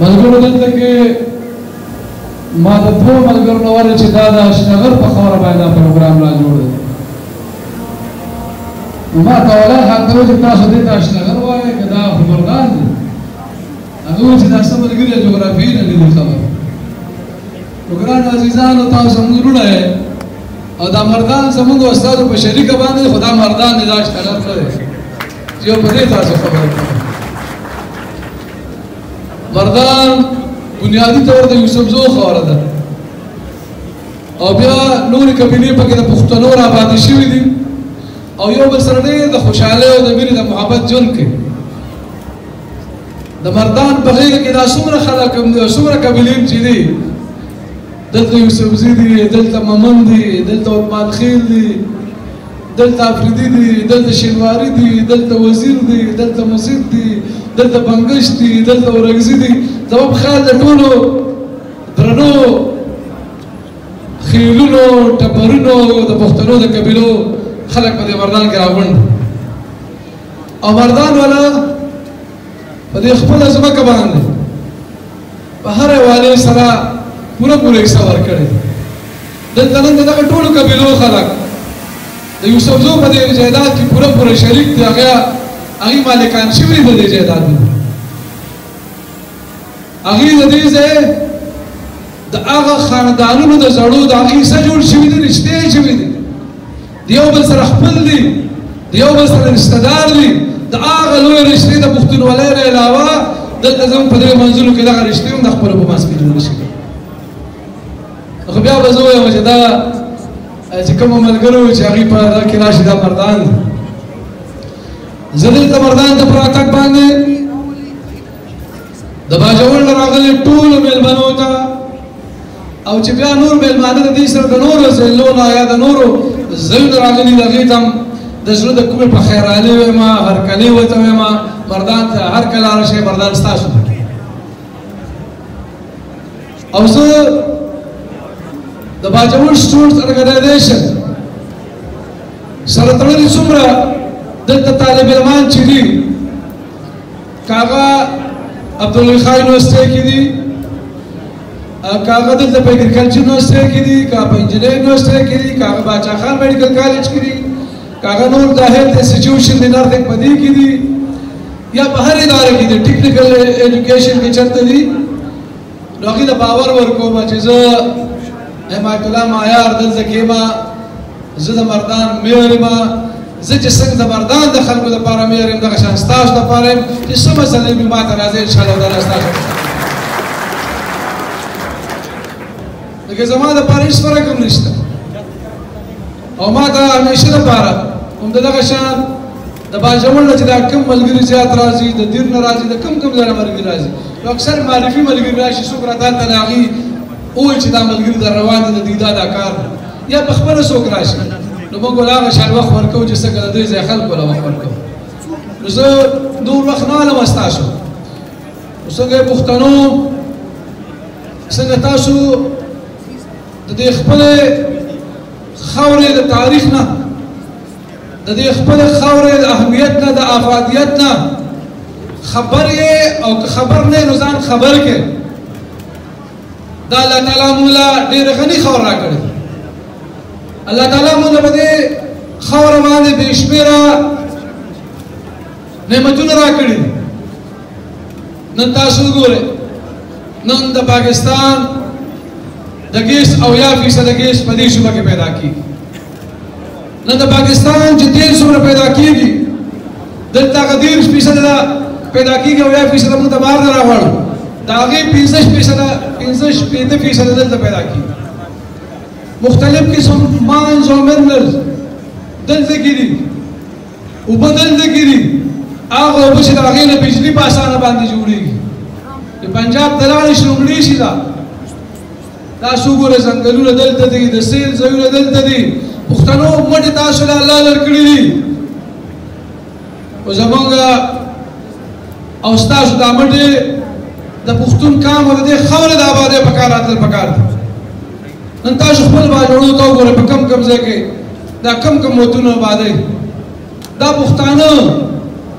ملګرو دلته کې ما د دوه ملګرو نه وره چې دا د اشنغر په خبره باندې دا پروګرام را جوړ دی نو ما ته ولا حق دی چې تاسو دې ته اشنغر وایې که دا خبردار دی هغه وایي چې دا څه ملګري جغرافي نه دي خبر نو ګران عزیزانو تاسو زموږ وروڼه یې او دا مردان زموږ استادو په شریکه باندې خو دا مردان دی دا اشنغر نه دی چې په دې تاسو خبره مردان بنیادی طور د یوسفزو خاوره ده او بیا نورې قبیلې پکې د پښتنو را باندې شوي دي او یو بل سره ډېر د خوشحالۍ او د مینې د محبت ژوند کوي د مردان په غیر کې دا څومره خلک هم دي او څومره قبیلې هم چې دي دلته یوسفزي دي دلته ممن دي دلته عثمان خیل دي دلته افریدي دي، دلته شینواري دي، دلته وزیر دي، دلته مزید دي، دلته بنګش دي، دلته اورکزي دي، زما په خیال د ټولو درنو خیلونو ټبرونو د پښتنو د قبیلو خلک په دې مردان کې راغونډ او مردان والا په دې خپله ځمکه باندې په هره والې سره پوره پوره حصه ورکړې دلته نن د دغه ټولو قبیلو خلک د یوسفزو په دې جایداد کې پوره پوره شریک دي هغه هغه مالکان شوي د دې جایداد هغه د دې ځای د هغه خاندانونو د زړو د هغه څخه جوړ شوی دی رښتیا شوی دی د یو بل سره خپل دي، د یو بل سره رشته دار دي، د هغه لویې رشتې د پښتونولۍ نه علاوه دلته زموږ په دې منځونو کې دغه رشتې هم د خپلو په منځ کې جوړې شوې. خو بیا به زه ووایم چې دا چې کوم ملګرو چې هغوی په دغه کې راشي دا مردان دي زه دلته مردان ته په راتګ باندې د باجوړ نه راغلي ټولو مېلمنو ته او چې بیا نور مېلمانه د دې سره د نورو ضلعو نه یا د نورو ضلعو نه راغلي دي هغوی ته هم د زړه د کومې په خیرالي وایم هرکلي ورته وایم مردان ته هر کله راشئ مردان ستاسو ده او زه د باجوړ سټورز ارګنایزیشن سره تړلي څومره دلته طالب علمان چې دي کاغه عبدالغني خان یونیورسټۍ کې دي کاغه دلته په اګریکلچر یونیورسټۍ کې دي کاغه په انجینري یونیورسټۍ کې دي کاغه باچا خان میډیکل کالج کې دي کاغه نور د هیلت انسټیټیوشن د نارت په دې کې دي یا په هر اداره کې دي ټیکنیکل ایجوکیشن کې چرته دي نو هغوی له باور ورکوم چې زه حمایت الله معیار دلته کې ما زه د مردان مېر یم زه چې څنګه د مردان د خلکو لپاره مېر یم دغه شان ستاسو لپاره یم چې څه مسله وي ما ته راځئ انشاءالله تعالی ستاسو لکه زما لپاره هېڅ فرق هم نشته او ما ته همیشه لپاره همدغه شان د باجوړ نه چې دا کم ملګري زیات راځي د دیر نه راځي د کم کم ځای نه ملګري راځي نو اکثر معرفي ملګري راشي څوک راته هلته د هغوی ووایي چې دا ملګري دا روان دي د دوی دا دا کار دی یا په خپله څوک راشي نو موږ ول هغه شان وخت ورکوو چې څنګه د دې ځای خلکو له وخت ورکوو نو زه نور وخت نه علم ستاسو نو څنګه پښتنو څنګه تاسو د دې خپل خاورې د تاریخ نه د دې خپل خاورې د اهمیت نه د افادیت نه خبر یې او خبر نه نو ځان خبر کې دا الله تعالی مولا ډېر غني خبر راکړي الله تعالی مولا په دې خبر باندې د شپېرا نعمتونه راکړي نن تاسو ګورئ نن د پاکستان د ګیس او یا فیصد ګیس په دې شوبه کې پیدا کیږي نه د پاکستان چې تیل څومره پیدا کیږي دلته هغه دېرش فیصده پیدا کیږي او یو فیصده موږ ته بهر نه راغواړو د هغې پنځه فیصده پنځه شپېته فیصده دلته پیدا کیږي مختلف قسم ماینز او منرلز دلته کې دي اوبه دلته کې دي هغه اوبه چې د هغې نه بجلي په اسانه باندې جوړېږي د پنجاب د لارې شي لومړی شي ده تاسو وګورئ ځنګلونه دلته دي د سیل ځایونه دلته دي پښتنو مټې تاسو له الله درکړي دي او زمونږ او ستاسو دا مټې د پښتون کام او د دې خاورې د آبادۍ په کار راتلل په کار دي نن تاسو خپل باجوړو ته وګورئ په کم کم ځای کې دا کم کم وطنونه آبادوي دا پښتانه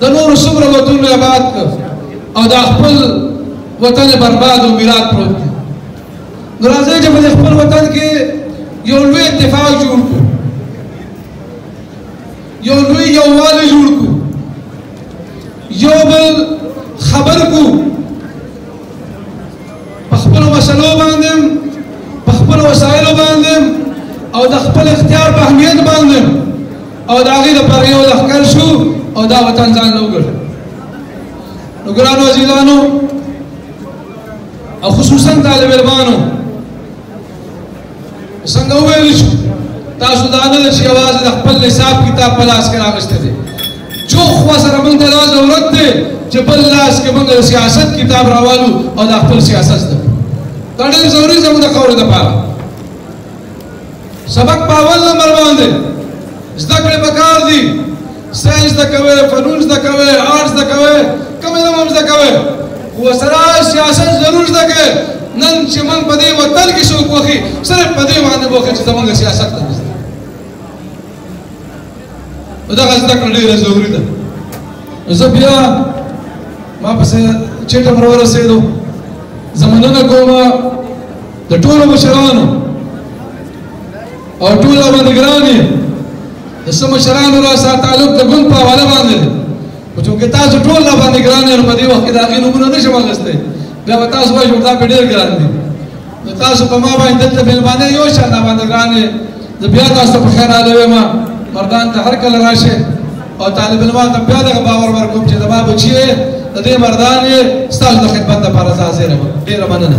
د نورو څومره وطنونه آباد کړ او دا خپل وطن برباد او ویرات پروت دی نو راځئ چې په خپل وطن کې یو لوی اتفاق جوړ کړو یو لوی یووالی جوړ کړو یو بل خبر کو په خپل مسلو باندې په خپل وسایلو باندې او د خپل اختیار په اهمیت باندې او د هغې لپاره یو لښکر شو او دا وطن ځان له وګټه نو ګرانو عزیزانو او خصوصا طالب علمانو څنګه وویل شو تاسو دا نه ده چې یوازې د خپل نصاب کتاب په لاس کې راغستی دی جو خو سره موږ ته دا ضرورت دی چې بل لاس کې موږ د سیاست کتاب راوالو او د خپل سیاست زده دا ډېر ضروري زموږ د خاورې دپاره سبق په اول نمبر باندې زده کړې پکار دي ساينس زده کوي فنون زده کوي آرټس زده کوي کوم علم هم زده کوي خو سره سیاست ضرور زده کوي نن چې موږ په دې وطن کې شو کوخي صرف په دې باندې وکړي چې زموږ سیاست ته نو دا زده کړه ډیره ضروري ده زه بیا ما پسې چټه ورور رسېدو زمونږ کومه د ټولو مشرانو او ټول باندې ګران یې د څه مشرانو را سره تعلق د ګوند په حواله باندې دی خو چونکې تاسو ټول را باندې ګران یې نو په دې وخت کې د هغې نومونه نه شم اخیستی بیا به تاسو وایي دا پې ډېر ګران دي نو تاسو په ما باندې دلته مېلمانه یو شان را باندې ګران یې زه بیا تاسو ته په خیر راغلی یم مردان ته هر کله راشئ او طالب علما ته بیا دغه باور ورکوم چې زما بچی د دې مردان یې ستاسو د خدمت لپاره زه حاضر یم ډېره مننه